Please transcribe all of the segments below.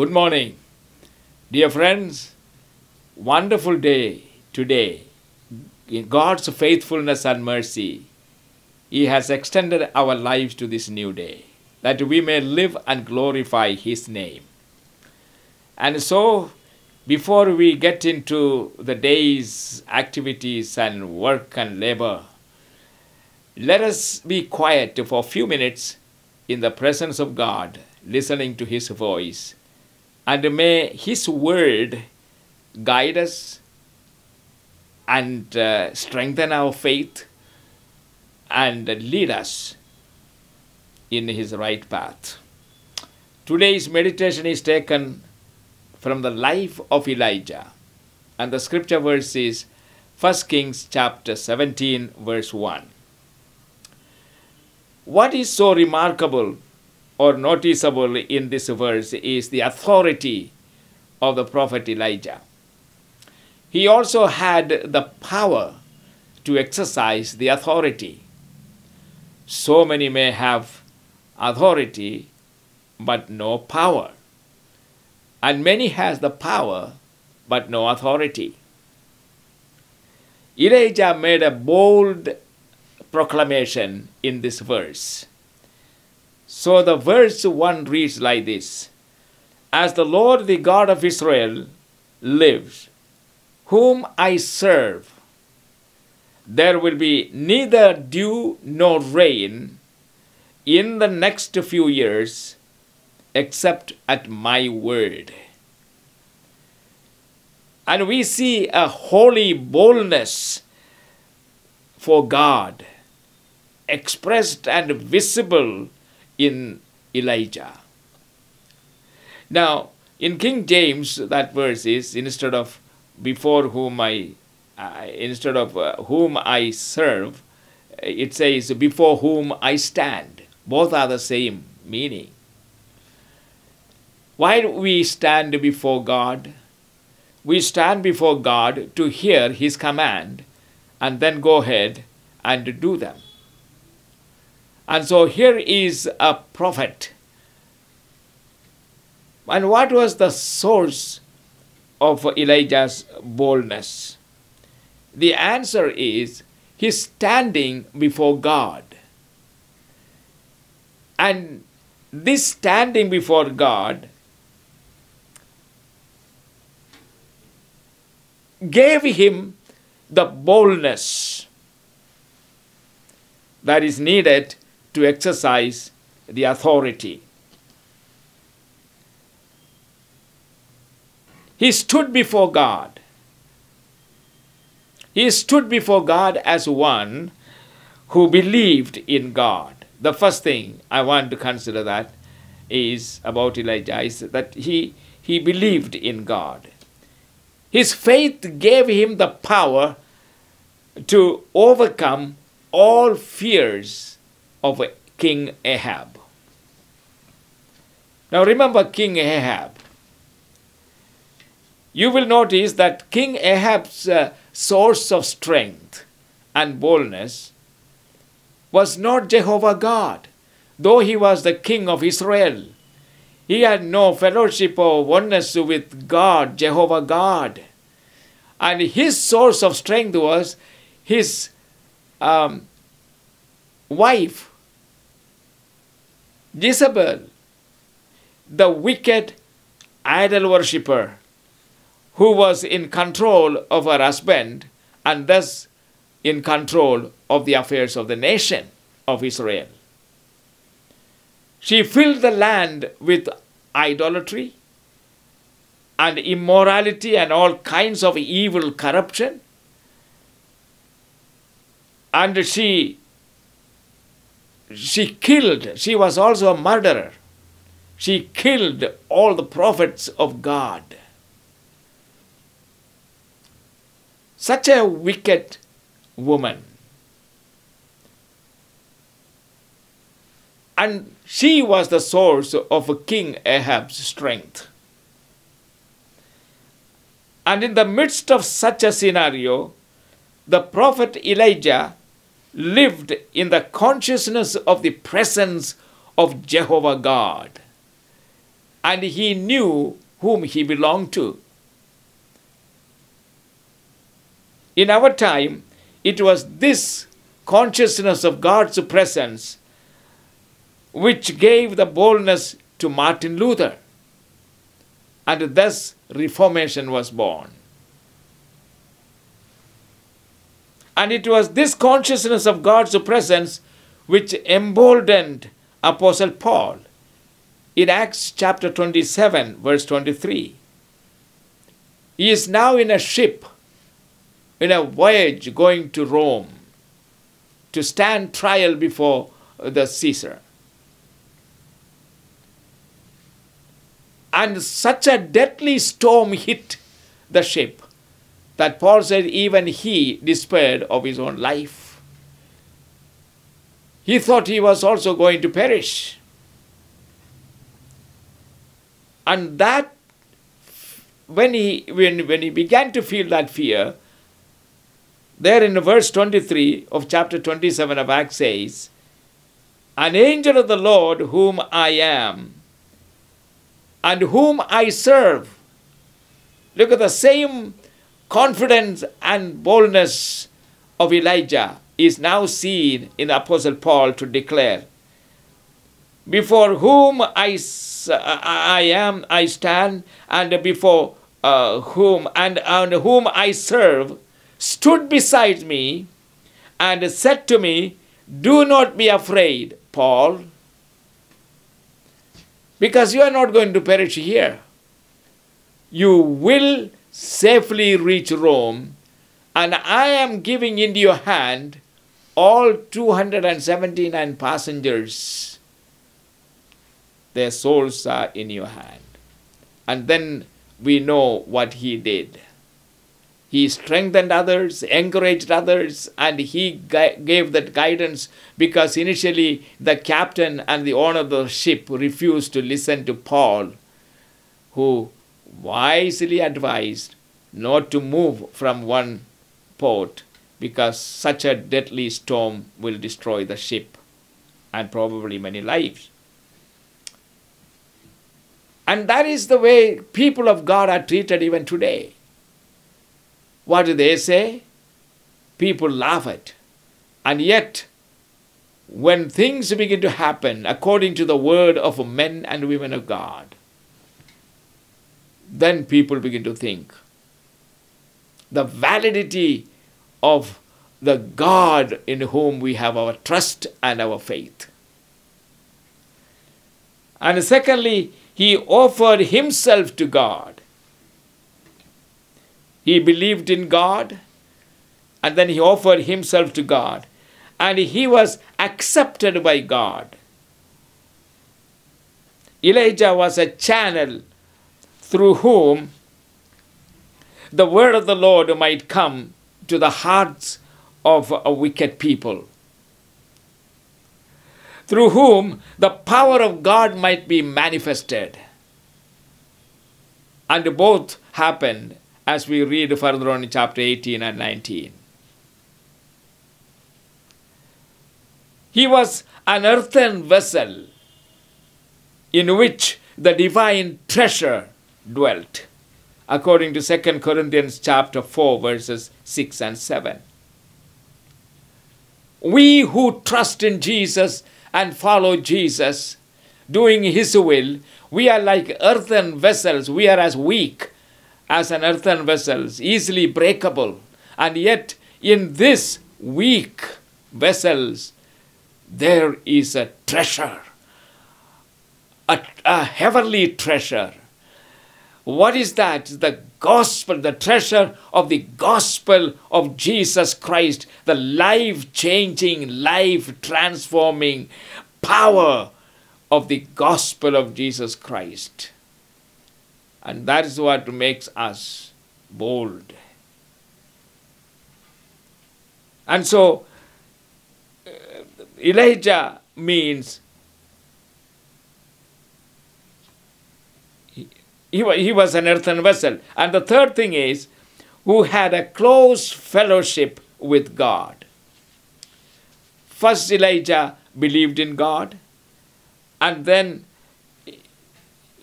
Good morning. Dear friends, wonderful day today. In God's faithfulness and mercy, He has extended our lives to this new day, that we may live and glorify His name. And so, before we get into the day's activities and work and labor, let us be quiet for a few minutes in the presence of God, listening to His voice. And may His word guide us and uh, strengthen our faith and lead us in His right path. Today's meditation is taken from the life of Elijah, and the scripture verse is 1 Kings chapter 17, verse 1. What is so remarkable or noticeable in this verse is the authority of the prophet Elijah. He also had the power to exercise the authority. So many may have authority but no power. And many has the power but no authority. Elijah made a bold proclamation in this verse. So the verse 1 reads like this As the Lord, the God of Israel, lives, whom I serve, there will be neither dew nor rain in the next few years except at my word. And we see a holy boldness for God expressed and visible in Elijah. Now, in King James, that verse is instead of before whom I, uh, instead of uh, whom I serve, it says before whom I stand. Both are the same meaning. Why do we stand before God? We stand before God to hear His command and then go ahead and do them. And so here is a prophet. And what was the source of Elijah's boldness? The answer is he's standing before God. And this standing before God gave him the boldness that is needed to exercise the authority. He stood before God. He stood before God as one who believed in God. The first thing I want to consider that is about Elijah is that he, he believed in God. His faith gave him the power to overcome all fears of King Ahab. Now remember King Ahab. You will notice that King Ahab's uh, source of strength and boldness was not Jehovah God, though he was the king of Israel. He had no fellowship or oneness with God, Jehovah God. And his source of strength was his um, wife, Jezebel, the wicked idol worshipper who was in control of her husband and thus in control of the affairs of the nation of Israel. She filled the land with idolatry and immorality and all kinds of evil corruption. And she she killed, she was also a murderer. She killed all the prophets of God. Such a wicked woman. And she was the source of King Ahab's strength. And in the midst of such a scenario, the prophet Elijah lived in the consciousness of the presence of Jehovah God. and he knew whom he belonged to. In our time, it was this consciousness of God's presence which gave the boldness to Martin Luther. And thus Reformation was born. And it was this consciousness of God's presence which emboldened Apostle Paul in Acts chapter 27, verse 23. He is now in a ship, in a voyage going to Rome to stand trial before the Caesar. And such a deadly storm hit the ship that Paul said even he despaired of his own life. He thought he was also going to perish. And that, when he, when, when he began to feel that fear, there in verse 23 of chapter 27 of Acts says, An angel of the Lord whom I am, and whom I serve. Look at the same confidence and boldness of Elijah is now seen in Apostle Paul to declare, Before whom I, I am, I stand, and before uh, whom and, and whom I serve, stood beside me and said to me, Do not be afraid, Paul because you are not going to perish here. You will safely reach Rome, and I am giving into your hand all 279 passengers. Their souls are in your hand. And then we know what he did. He strengthened others, encouraged others, and he gave that guidance because initially the captain and the owner of the ship refused to listen to Paul, who wisely advised not to move from one port because such a deadly storm will destroy the ship and probably many lives. And that is the way people of God are treated even today. What do they say? People laugh at. And yet, when things begin to happen according to the word of men and women of God, then people begin to think the validity of the God in whom we have our trust and our faith. And secondly, he offered himself to God. He believed in God and then he offered himself to God and he was accepted by God. Elijah was a channel through whom the word of the Lord might come to the hearts of a wicked people, through whom the power of God might be manifested. And both happened as we read further on in chapter 18 and 19. He was an earthen vessel in which the divine treasure dwelt, according to 2 Corinthians chapter 4, verses 6 and 7. We who trust in Jesus and follow Jesus, doing His will, we are like earthen vessels. We are as weak as an earthen vessel, easily breakable. And yet, in this weak vessels, there is a treasure, a, a heavenly treasure. What is that? The gospel, the treasure of the gospel of Jesus Christ, the life changing, life transforming power of the gospel of Jesus Christ. And that is what makes us bold. And so, uh, Elijah means he, he, was an earthen vessel. And the third thing is, who had a close fellowship with God. First, Elijah believed in God, and then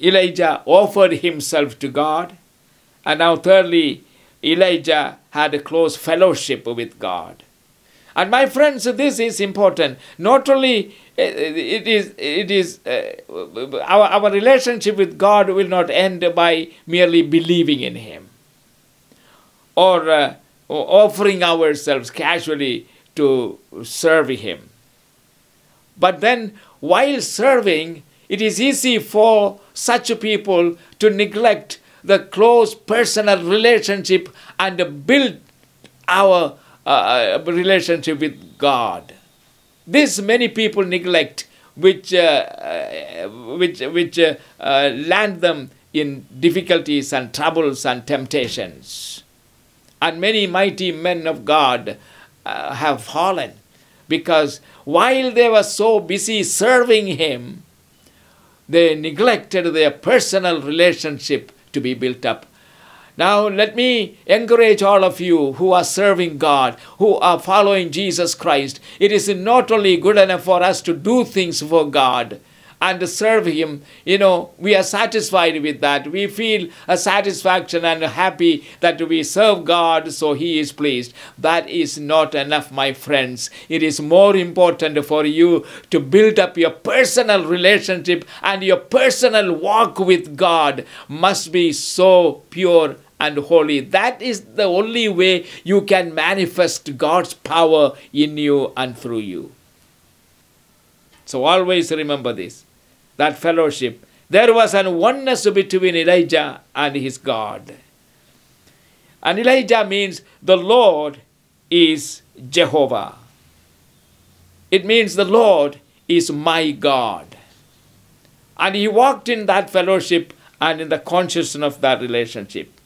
Elijah offered himself to God. And now, thirdly, Elijah had a close fellowship with God. And my friends, this is important. Not only it is, it is uh, our, our relationship with God will not end by merely believing in Him or, uh, offering ourselves casually to serve Him. But then, while serving, it is easy for such people to neglect the close personal relationship and build our uh, relationship with God. This many people neglect, which uh, uh which which uh, uh, land them in difficulties and troubles and temptations. And many mighty men of God uh, have fallen because while they were so busy serving Him, they neglected their personal relationship to be built up. Now, let me encourage all of you who are serving God, who are following Jesus Christ. It is not only good enough for us to do things for God, and serve Him, you know, we are satisfied with that. We feel a satisfaction and happy that we serve God so He is pleased. That is not enough, my friends. It is more important for you to build up your personal relationship and your personal walk with God must be so pure and holy. That is the only way you can manifest God's power in you and through you. So always remember this that fellowship. There was an oneness between Elijah and his God. And Elijah means the Lord is Jehovah. It means the Lord is my God. And he walked in that fellowship and in the consciousness of that relationship.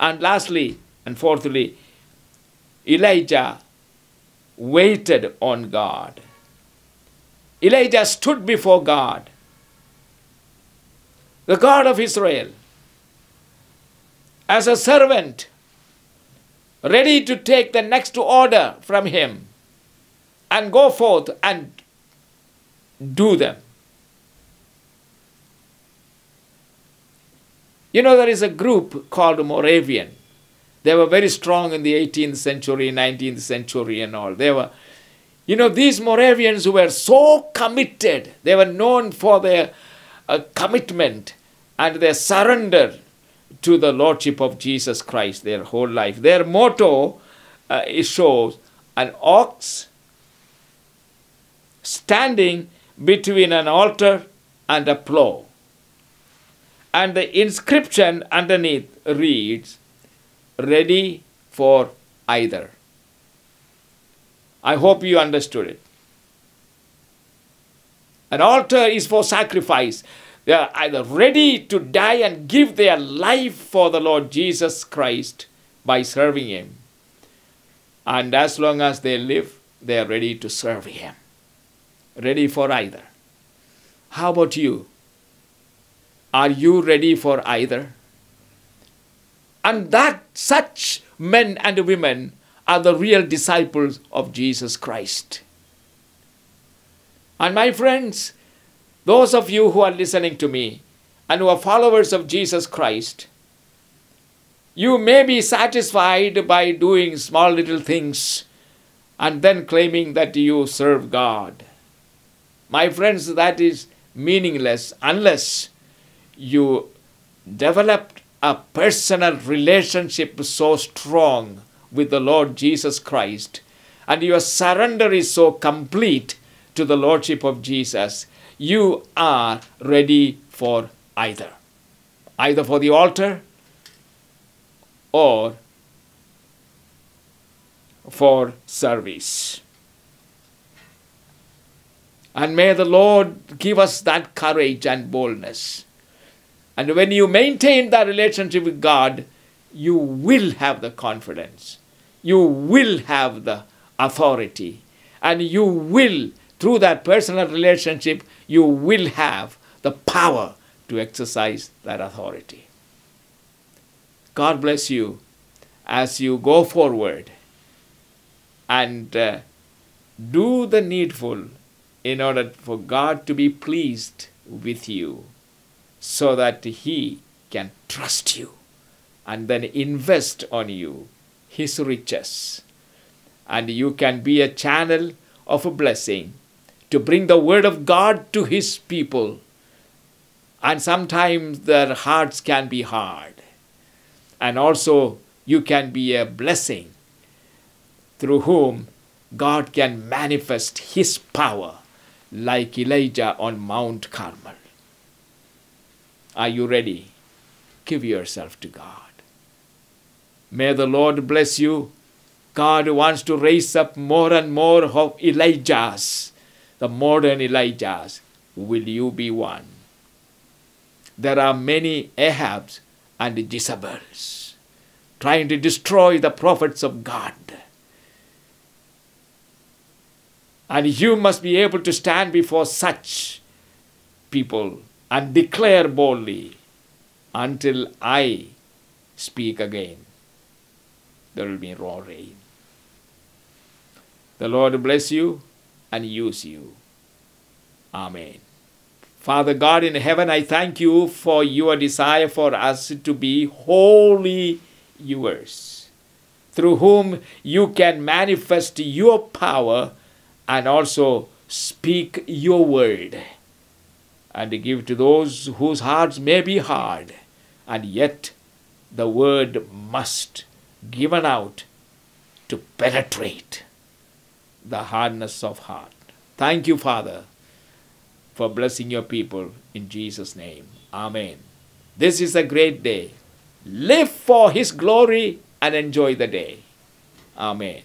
And lastly and fourthly, Elijah waited on God. Elijah stood before God the God of Israel, as a servant, ready to take the next order from him and go forth and do them. You know, there is a group called Moravian. They were very strong in the 18th century, 19th century, and all. They were, you know, these Moravians who were so committed, they were known for their uh, commitment and their surrender to the Lordship of Jesus Christ their whole life. Their motto uh, shows an ox standing between an altar and a plow. And the inscription underneath reads, Ready for either. I hope you understood it. An altar is for sacrifice. They are either ready to die and give their life for the Lord Jesus Christ by serving Him. And as long as they live, they are ready to serve Him. Ready for either. How about you? Are you ready for either? And that such men and women are the real disciples of Jesus Christ. And my friends, those of you who are listening to me and who are followers of Jesus Christ, you may be satisfied by doing small little things and then claiming that you serve God. My friends, that is meaningless unless you developed a personal relationship so strong with the Lord Jesus Christ and your surrender is so complete to the Lordship of Jesus you are ready for either. Either for the altar or for service. And may the Lord give us that courage and boldness. And when you maintain that relationship with God, you will have the confidence. You will have the authority. And you will, through that personal relationship, you will have the power to exercise that authority. God bless you as you go forward and uh, do the needful in order for God to be pleased with you. So that He can trust you and then invest on you His riches. And you can be a channel of a blessing to bring the Word of God to His people. And sometimes their hearts can be hard. And also, you can be a blessing through whom God can manifest His power like Elijah on Mount Carmel. Are you ready? Give yourself to God. May the Lord bless you. God wants to raise up more and more of Elijahs, the modern Elijahs. Will you be one? There are many Ahabs and Jezebels trying to destroy the prophets of God. And you must be able to stand before such people and declare boldly until I speak again. There will be raw rain. The Lord bless you and use you. Amen. Father God in heaven, I thank you for your desire for us to be wholly yours, through whom you can manifest your power and also speak your word and give to those whose hearts may be hard, and yet the word must given out to penetrate the hardness of heart. Thank you, Father, for blessing your people in Jesus' name. Amen. This is a great day. Live for His glory and enjoy the day. Amen.